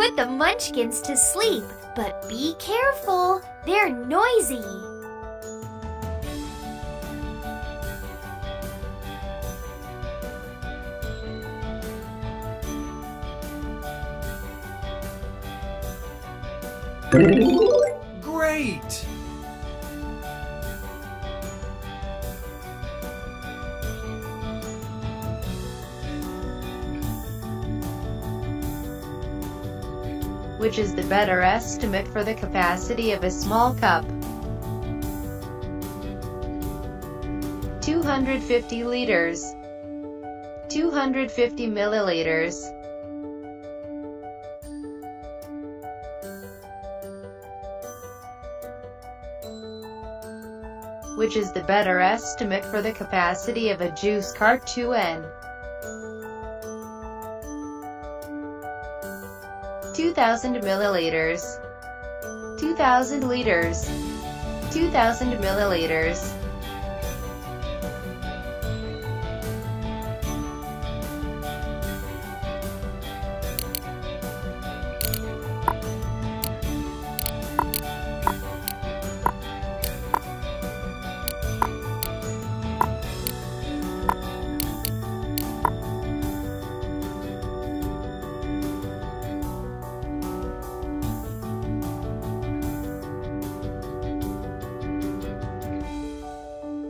put the munchkins to sleep, but be careful, they're noisy. Great! Which is the better estimate for the capacity of a small cup? 250 liters 250 milliliters Which is the better estimate for the capacity of a juice cart 2N? 2000 milliliters. 2000 liters. 2000 milliliters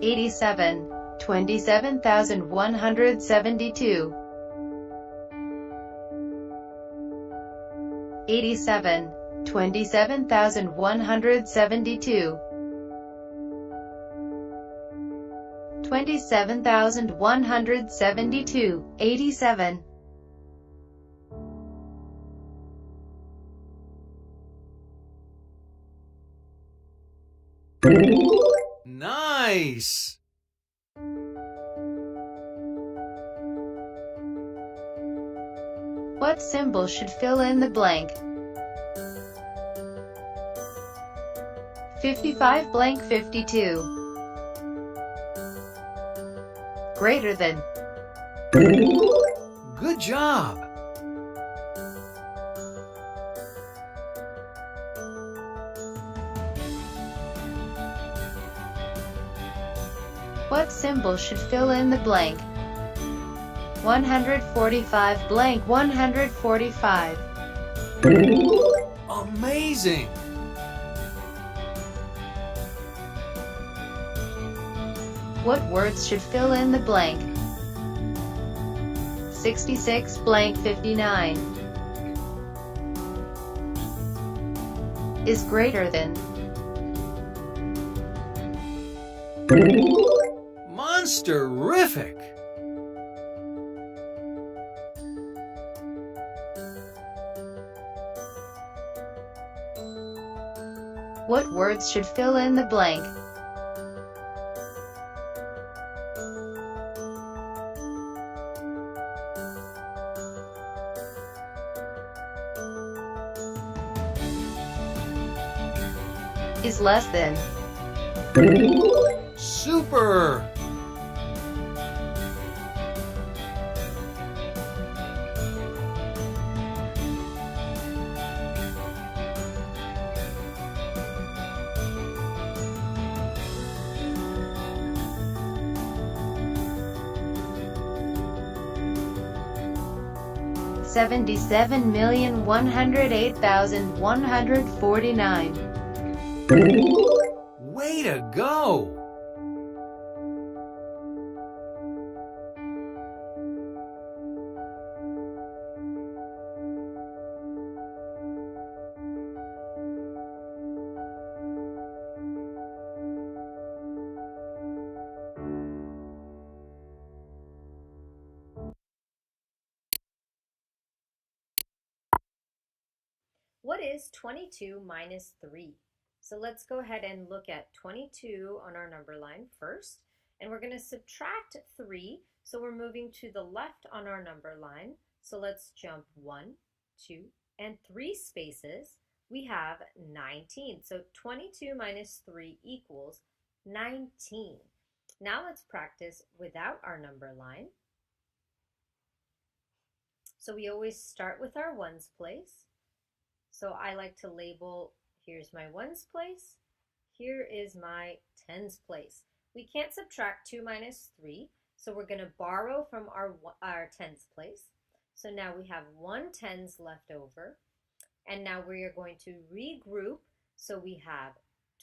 87, 27172, 87, 27172, 27172, 87, Nice! What symbol should fill in the blank? 55 blank 52. Greater than. Good job! What symbol should fill in the blank? 145 blank 145. Amazing! What words should fill in the blank? 66 blank 59 is greater than Monsterific! What words should fill in the blank? Is less than. Super! 77,108,149. Is 22 minus 3? So let's go ahead and look at 22 on our number line first. And we're going to subtract 3. So we're moving to the left on our number line. So let's jump 1, 2, and 3 spaces. We have 19. So 22 minus 3 equals 19. Now let's practice without our number line. So we always start with our ones place. So I like to label, here's my ones place, here is my tens place. We can't subtract 2 minus 3, so we're going to borrow from our, our tens place. So now we have one tens left over. And now we are going to regroup. So we have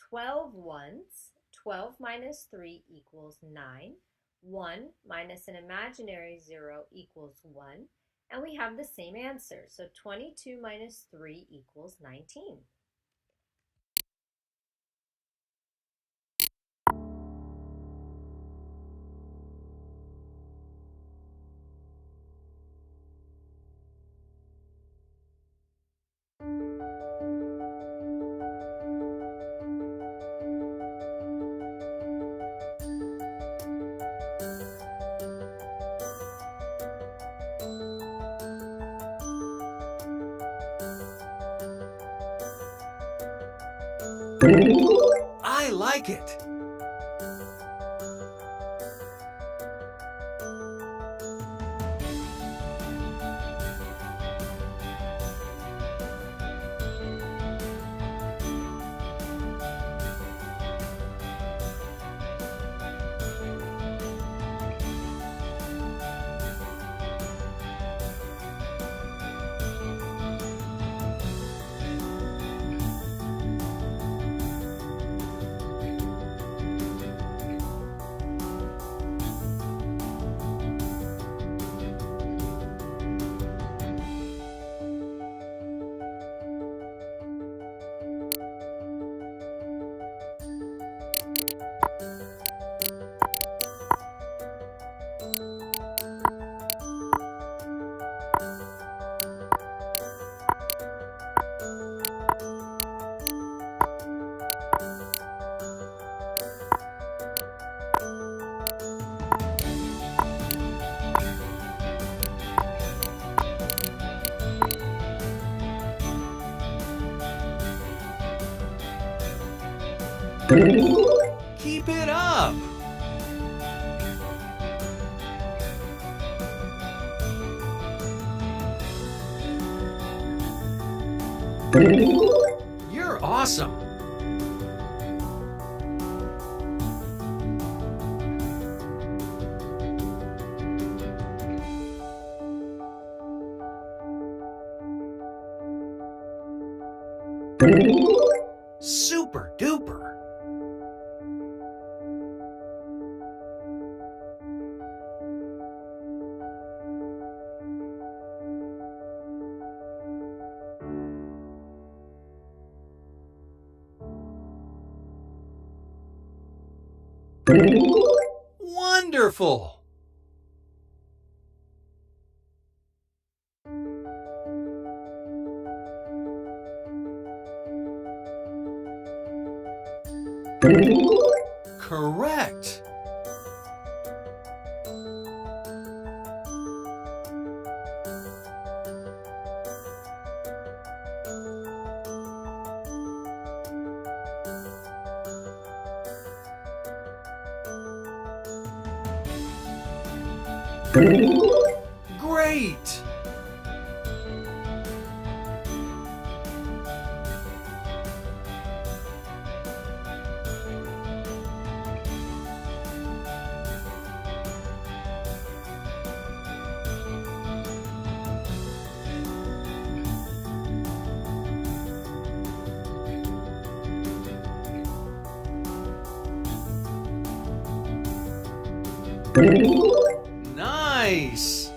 12 ones. 12 minus 3 equals 9. 1 minus an imaginary 0 equals 1. And we have the same answer. So 22 minus 3 equals 19. I like it. Keep it up. You're awesome. Wonderful. Correct. Nice.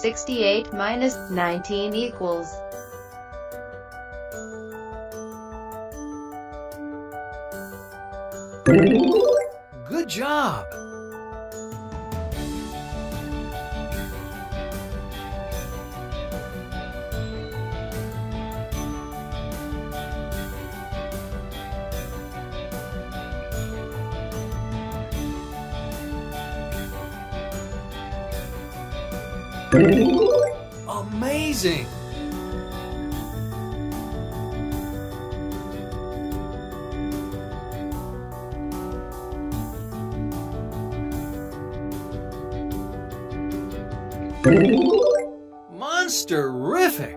Sixty-eight minus nineteen equals Good job. Amazing! Monsterific!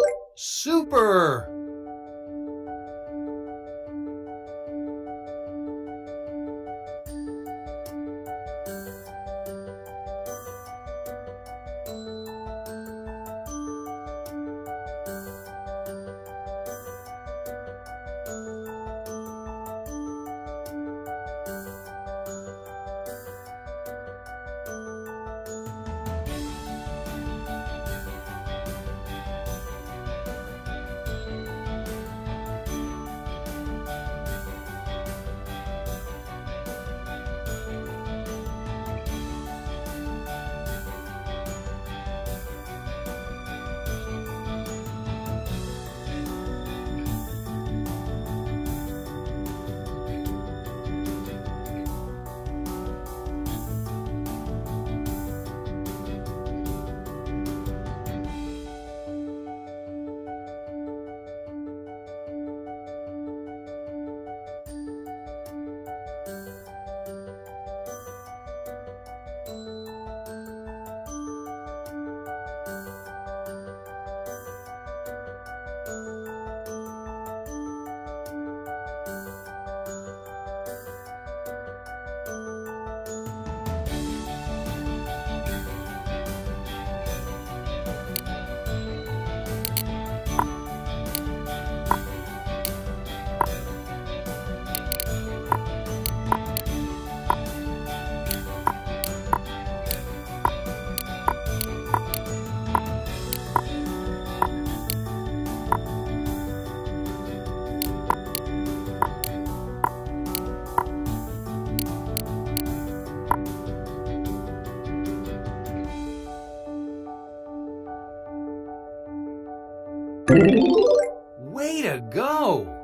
Way to go!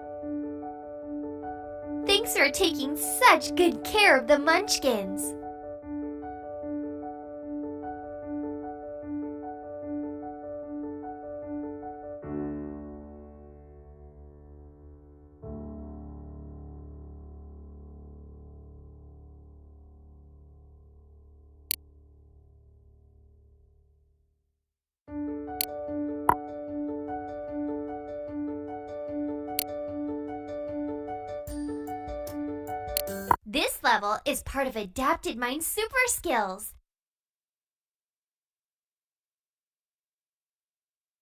Thanks for taking such good care of the munchkins. Level is part of AdaptedMind Super Skills.